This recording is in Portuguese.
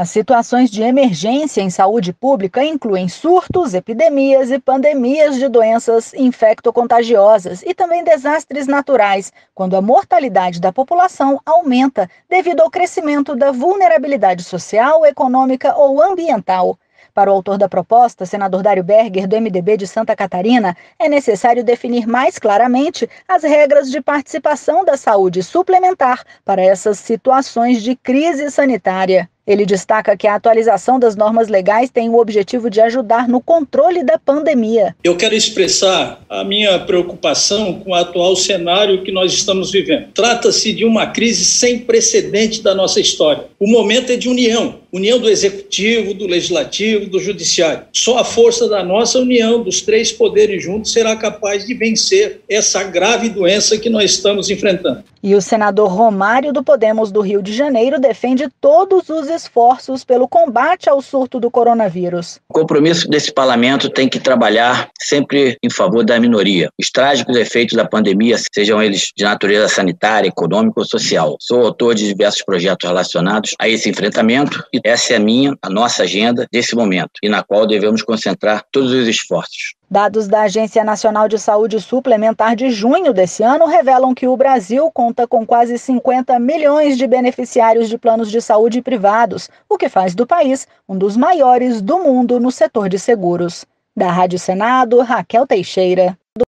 As situações de emergência em saúde pública incluem surtos, epidemias e pandemias de doenças infectocontagiosas e também desastres naturais, quando a mortalidade da população aumenta devido ao crescimento da vulnerabilidade social, econômica ou ambiental. Para o autor da proposta, senador Dário Berger, do MDB de Santa Catarina, é necessário definir mais claramente as regras de participação da saúde suplementar para essas situações de crise sanitária. Ele destaca que a atualização das normas legais tem o objetivo de ajudar no controle da pandemia. Eu quero expressar a minha preocupação com o atual cenário que nós estamos vivendo. Trata-se de uma crise sem precedente da nossa história. O momento é de união união do executivo, do legislativo, do judiciário. Só a força da nossa união, dos três poderes juntos, será capaz de vencer essa grave doença que nós estamos enfrentando. E o senador Romário do Podemos do Rio de Janeiro defende todos os esforços pelo combate ao surto do coronavírus. O compromisso desse parlamento tem que trabalhar sempre em favor da minoria. Os trágicos efeitos da pandemia, sejam eles de natureza sanitária, econômica ou social. Sou autor de diversos projetos relacionados a esse enfrentamento e essa é a minha, a nossa agenda desse momento e na qual devemos concentrar todos os esforços. Dados da Agência Nacional de Saúde Suplementar de junho desse ano revelam que o Brasil conta com quase 50 milhões de beneficiários de planos de saúde privados, o que faz do país um dos maiores do mundo no setor de seguros. Da Rádio Senado, Raquel Teixeira.